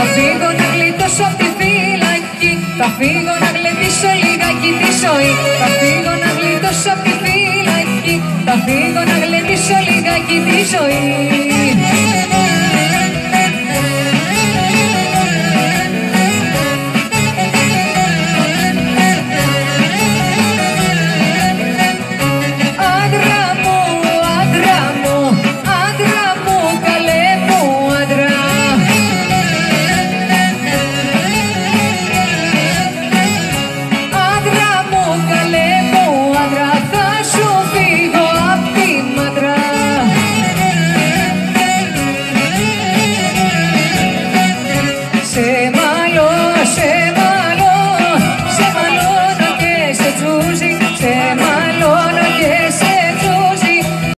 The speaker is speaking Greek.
Θα φύγω να γλιτώσω απ' τη φυλακή. Θα φύγω να γλεντήσω λιγάκι τη ζωή. Θα φύγω να γλιτώσω απ' τη φυλακή. Θα φύγω να γλεντήσω λιγάκι τη ζωή.